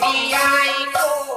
Baby, I go.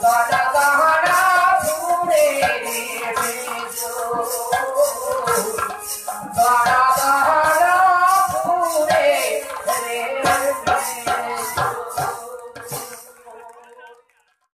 para